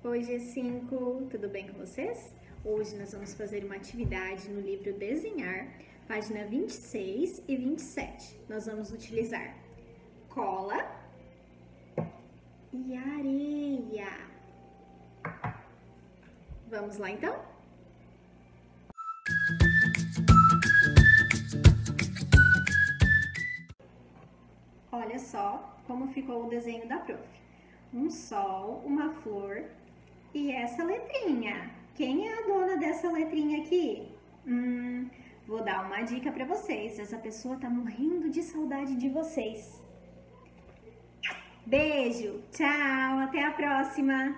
5, tudo bem com vocês? Hoje nós vamos fazer uma atividade no livro Desenhar, página 26 e 27. Nós vamos utilizar cola e areia. Vamos lá então? Olha só como ficou o desenho da prof. Um sol, uma flor essa letrinha. Quem é a dona dessa letrinha aqui? Hum, vou dar uma dica para vocês. Essa pessoa tá morrendo de saudade de vocês. Beijo, tchau, até a próxima!